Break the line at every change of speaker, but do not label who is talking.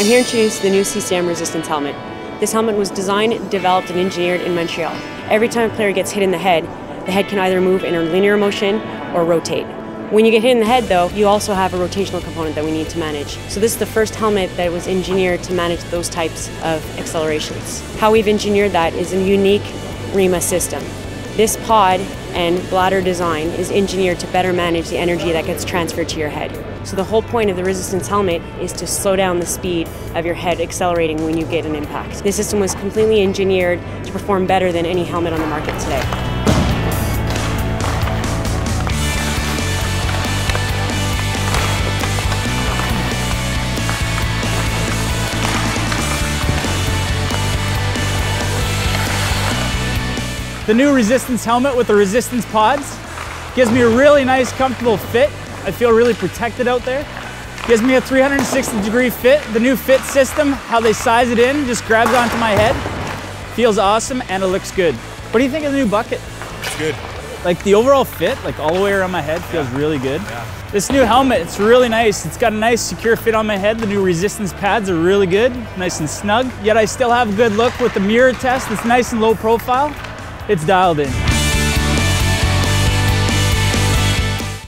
I'm here to introduce the new CCM Resistance helmet. This helmet was designed, developed, and engineered in Montreal. Every time a player gets hit in the head, the head can either move in a linear motion or rotate. When you get hit in the head, though, you also have a rotational component that we need to manage. So this is the first helmet that was engineered to manage those types of accelerations. How we've engineered that is a unique REMA system. This pod and bladder design is engineered to better manage the energy that gets transferred to your head. So the whole point of the resistance helmet is to slow down the speed of your head accelerating when you get an impact. This system was completely engineered to perform better than any helmet on the market today.
The new resistance helmet with the resistance pods gives me a really nice comfortable fit. I feel really protected out there. Gives me a 360 degree fit. The new fit system, how they size it in, just grabs onto my head. Feels awesome and it looks good. What do you think of the new bucket?
It's good.
Like the overall fit, like all the way around my head feels
yeah.
really good.
Yeah.
This new helmet, it's really nice. It's got a nice secure fit on my head. The new resistance pads are really good, nice and snug. Yet I still have a good look with the mirror test. It's nice and low profile it's dialed in.